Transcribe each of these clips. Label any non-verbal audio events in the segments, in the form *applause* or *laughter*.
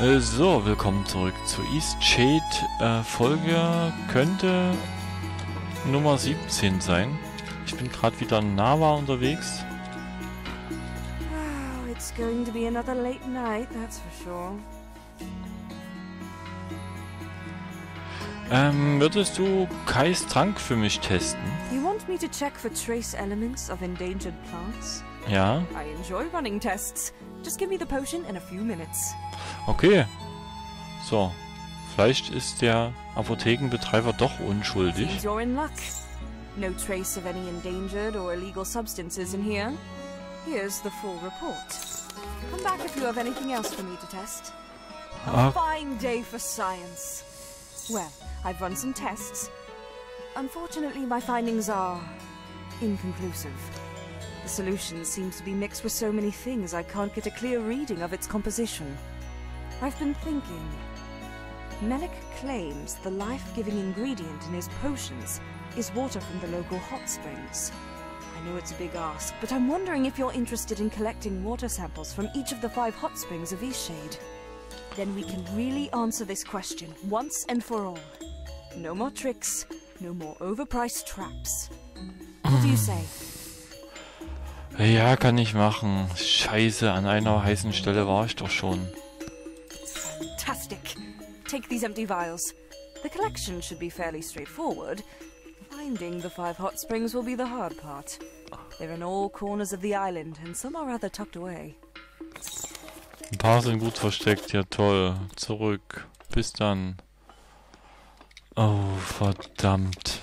Äh, so, willkommen zurück zu East Shade. Äh, Folge könnte Nummer 17 sein. Ich bin gerade wieder in Nava unterwegs. Oh, it's going to be another late night, that's for sure. Ähm, würdest du Kais Trank für mich testen? You want me to check for trace elements of endangered plants? Ja, I enjoy running tests. Just give me the potion in a few minutes. okay. So, vielleicht ist der Apothekenbetreiber doch unschuldig. Seems you're in luck. No trace of any endangered or illegal substances in here. Here's the full report. Come back if you have anything else for me to test. Ah, Fine day for science. Well, I've run some tests. Unfortunately, my findings are inconclusive. The solution seems to be mixed with so many things I can't get a clear reading of its composition. I've been thinking. Melik claims the life-giving ingredient in his potions is water from the local hot springs. I know it's a big ask, but I'm wondering if you're interested in collecting water samples from each of the five hot springs of Eastshade. Then we can really answer this question once and for all. No more tricks, no more overpriced traps. What do you say? Ja, kann ich machen. Scheiße, an einer heißen Stelle war ich doch schon. Fantastic! Take these empty vials. The collection should be fairly straightforward. Finding the five hot springs will be the hard part. They're in all corners of the island, and some are rather tucked away. Ein paar sind gut versteckt, ja toll. Zurück. Bis dann. Oh, verdammt.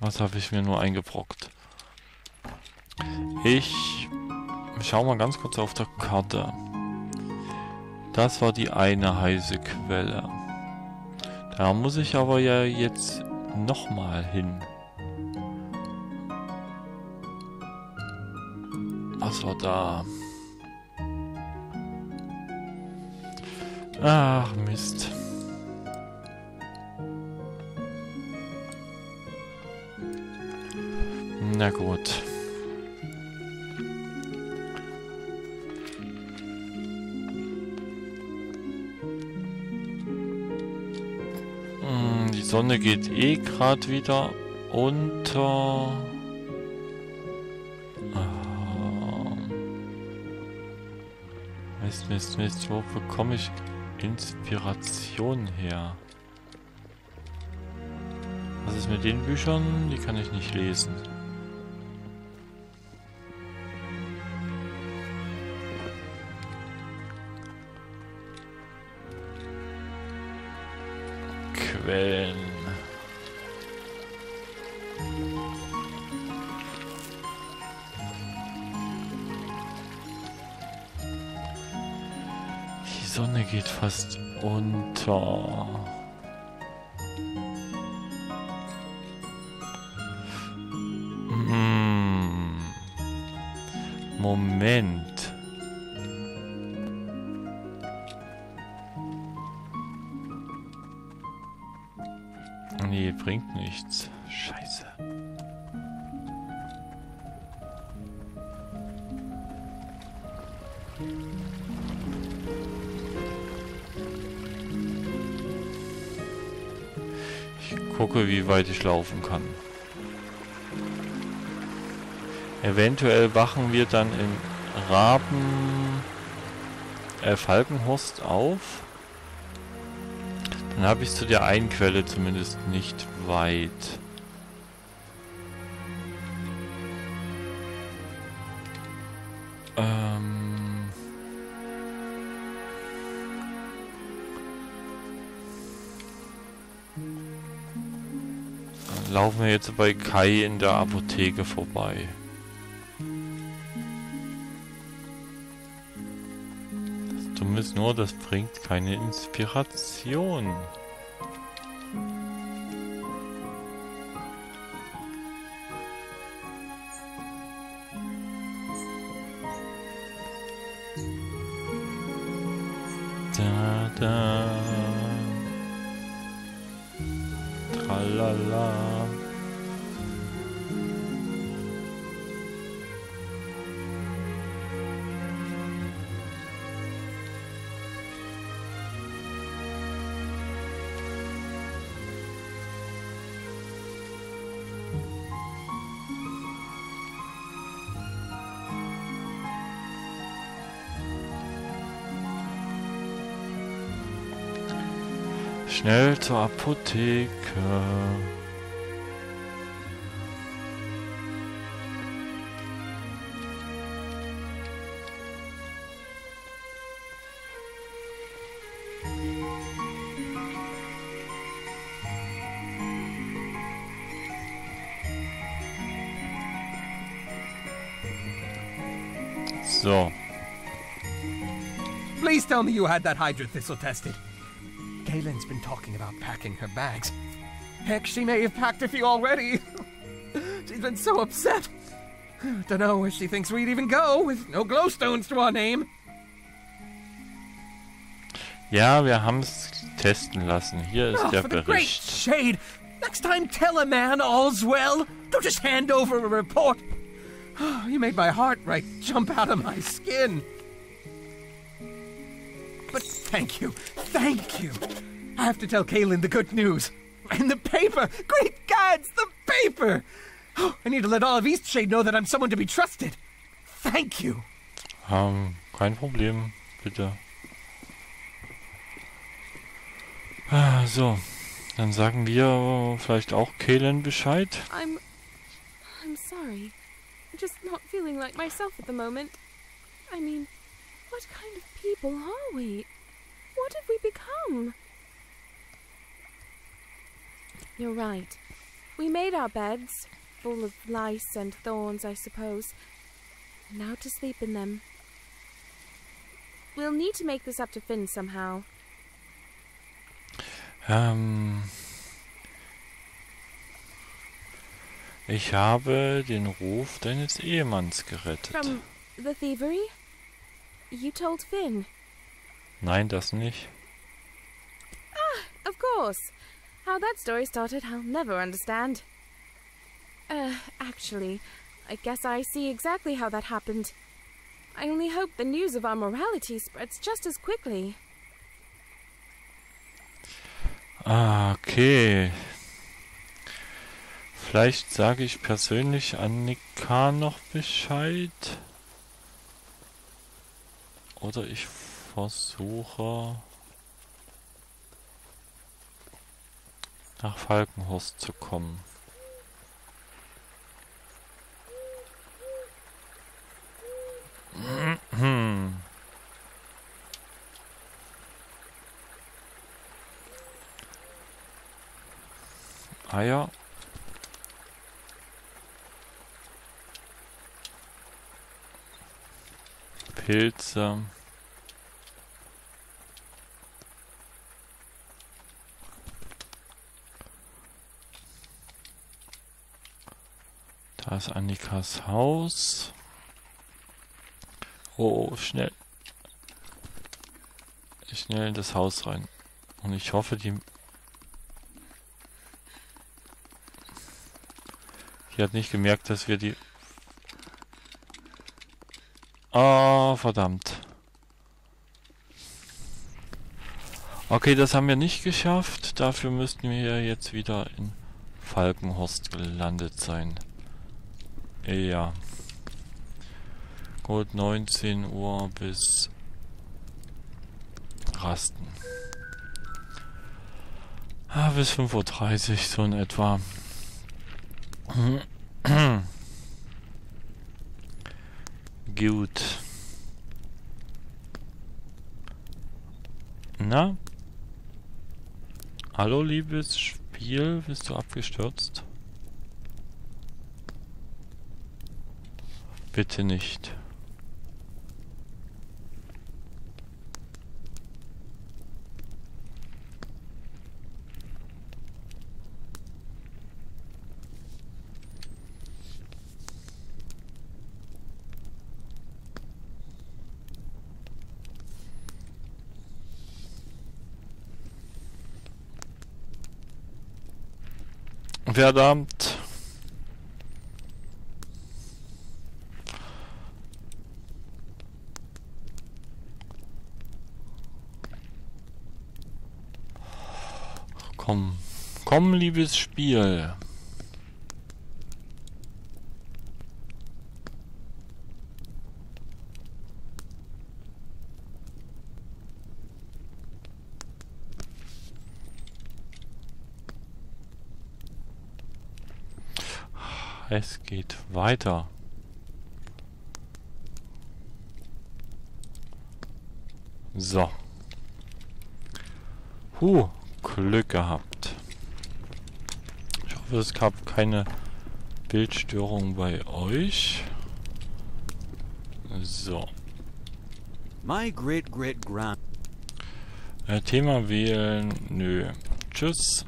Was habe ich mir nur eingebrockt? Ich schau mal ganz kurz auf der Karte. Das war die eine heiße Quelle. Da muss ich aber ja jetzt nochmal hin. Was war da? Ach, Mist. Na gut. Die Sonne geht eh gerade wieder unter. Ähm. Mist, Mist, Mist. Wo bekomme ich Inspiration her? Was ist mit den Büchern? Die kann ich nicht lesen. Sonne geht fast unter. Hm. Moment. Nee, bringt nichts. Gucke, wie weit ich laufen kann. Eventuell wachen wir dann in Raben äh, Falkenhorst auf. Dann habe ich zu der einen Quelle zumindest nicht weit. Ähm laufen wir jetzt bei Kai in der Apotheke vorbei. Das Dumme ist nur, das bringt keine Inspiration. Schnell zur Apotheke. So. Please tell me you had that Hydra Thistle tested. Gaylen's been talking about packing her bags. Heck, she may have packed a few already. *laughs* She's been so upset. Don't know where she thinks we'd even go with no glowstones to our name. Ja, wir haben's testen lassen. Hier ist Oh, der for the great shade! Next time, tell a man all's well. Don't just hand over a report. *sighs* You made my heart right jump out of my skin. But thank you, thank you. I have to tell Kaylin the good news. And the paper! Great gods, the paper! Oh, I need to let all of Eastshade know that I'm someone to be trusted. Thank you. Um, kein Problem. Bitte. Ah, so. Dann sagen wir vielleicht auch Kelen Bescheid. I'm. I'm sorry. Just not feeling like myself at the moment. I mean, what kind of people are we? What have we become? You're right. We made our beds, full of lice and thorns, I suppose. Now to sleep in them. We'll need to make this up to Finn somehow. Ähm, ich habe den Ruf deines Ehemanns gerettet. From the thievery? You told Finn. Nein, das nicht. Of course. How that story started, I'll never understand. Uh, actually, I guess I see exactly how that happened. I only hope the news of our morality spreads just as quickly. Ah, okay. Vielleicht sage ich persönlich Annika noch Bescheid. Oder ich versuche nach Falkenhorst zu kommen. *clears throat* Eier. Pilze. Da ist Annikas Haus. Oh, schnell. Schnell in das Haus rein. Und ich hoffe, die Die hat nicht gemerkt, dass wir die... Oh, verdammt. Okay, das haben wir nicht geschafft. Dafür müssten wir jetzt wieder in Falkenhorst gelandet sein. Ja. Gut, 19 Uhr bis Rasten. Ah, bis 5.30 Uhr, so in etwa. *clears throat* Gut. Na? Hallo, liebes Spiel, bist du abgestürzt? Bitte nicht. Verdammt. Komm. Komm, liebes Spiel. Es geht weiter. So. Huh. Glück gehabt. Ich hoffe, es gab keine Bildstörung bei euch. So. My great great grand. Äh, Thema wählen. Nö. Tschüss.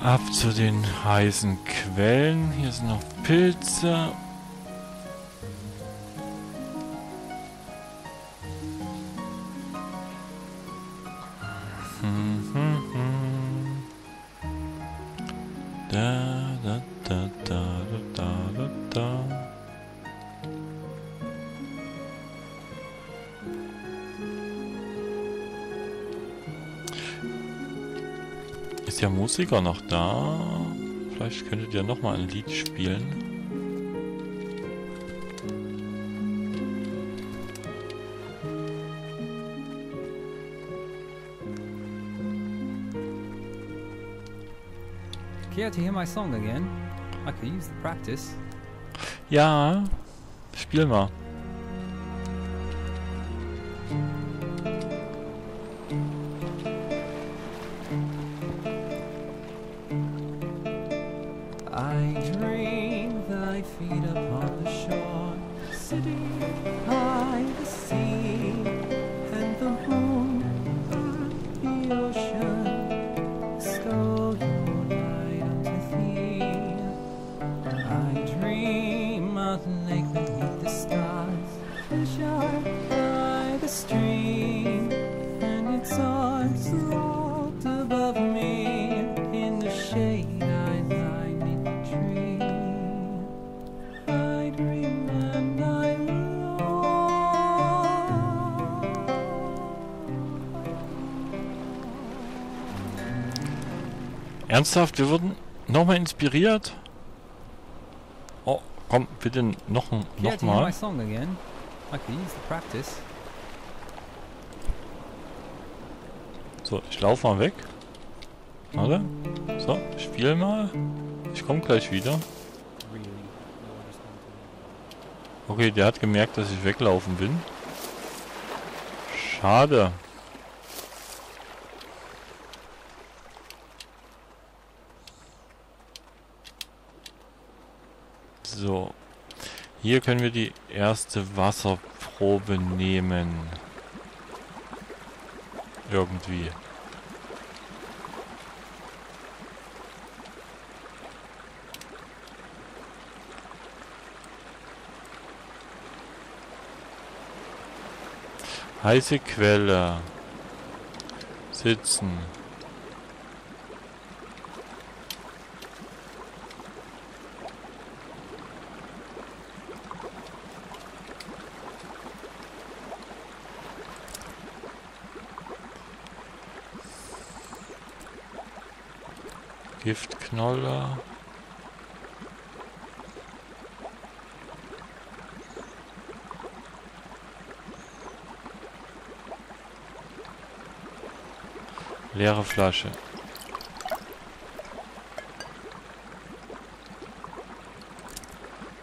Ab zu den heißen Quellen. Hier sind noch Pilze. Musiker noch da? Vielleicht könntet ihr noch mal ein Lied spielen. Care to hear my song again? I could use the practice. Ja, spiel mal. The lake beneath the stars, pleasure by the stream, and its arms rolled above me. In the shade I lie neath the tree. I dream and I Ernsthaft, wir wurden nochmal inspiriert? Oh, komm, bitte noch, Care to hear my nochmal. song again? I could use the practice. So, ich laufe mal weg. Warte. So, ich spiele mal. Ich komme gleich wieder. Okay, der hat gemerkt, dass ich weglaufen bin. Schade. So. Hier können wir die erste Wasserprobe nehmen. Irgendwie. Heiße Quelle. Sitzen. Giftknolle. Leere Flasche.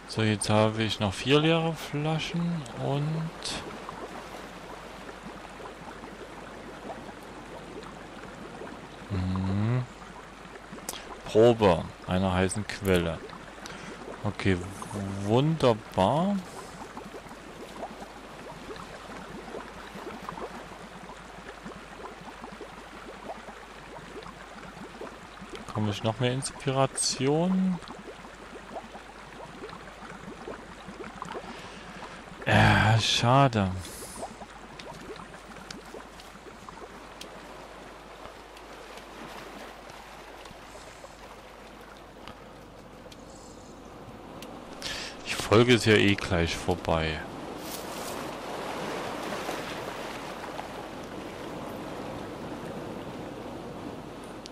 So, jetzt habe ich noch vier leere Flaschen und... Probe einer heißen Quelle. Okay, wunderbar. Komme ich noch mehr Inspiration? Ja, schade. Die Folge ist ja eh gleich vorbei.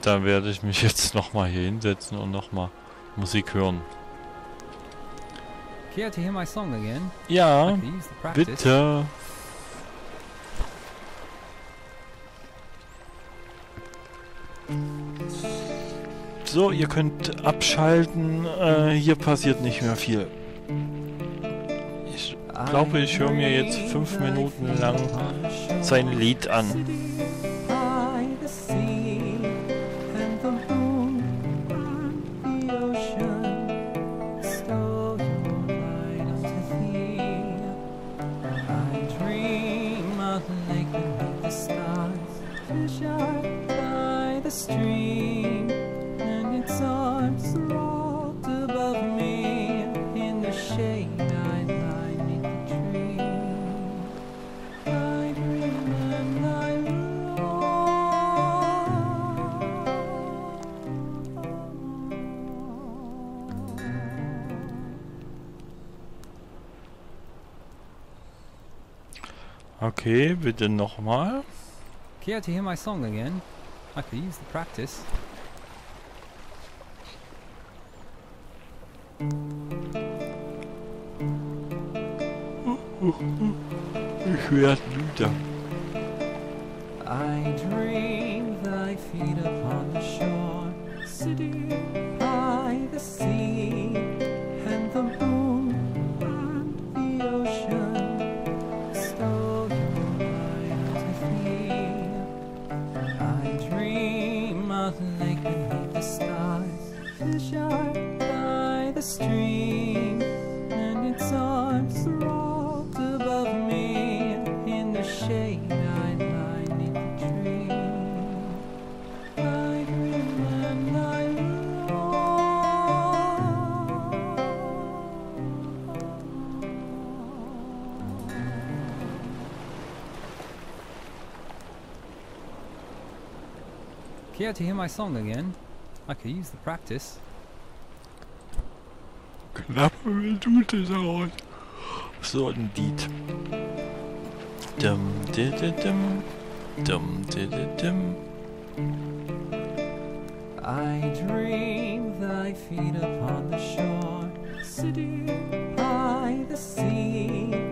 Da werde ich mich jetzt nochmal hier hinsetzen und nochmal Musik hören. Care to hear my song again? Ja, practice. So, ihr könnt abschalten. Äh, hier passiert nicht mehr viel. Ich glaube, ich höre mir jetzt fünf Minuten lang sein Lied an. Okay, bitte nochmal. Care to hear my song again? I could use the practice. Ich werde müde. I dream thy feet upon the shore, sitting Care to hear my song again? I could use the practice. Knappe tut es aus. So ein Lied. Dum, di, di, dum. Dum, di, di, dum. I dream thy feet upon the shore, sitting by the sea,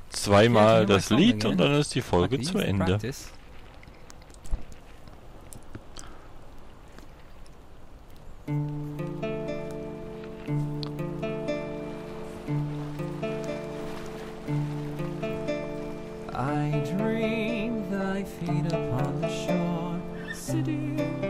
zweimal das Lied und dann ist die Folge zu Ende. I dream thy feet upon the shore, sitting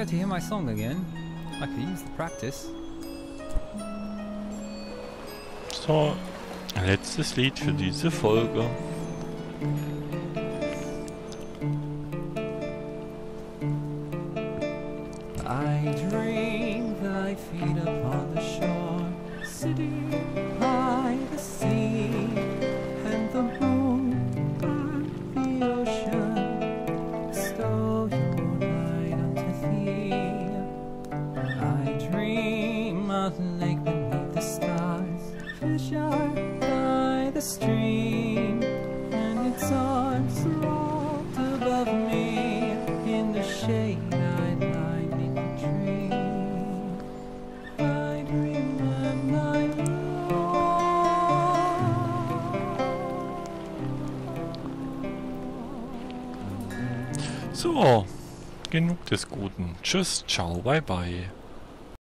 Care to hear my song again? I could use the practice. So, letztes Lied für diese Folge. Des Guten. Tschüss, ciao, bye bye.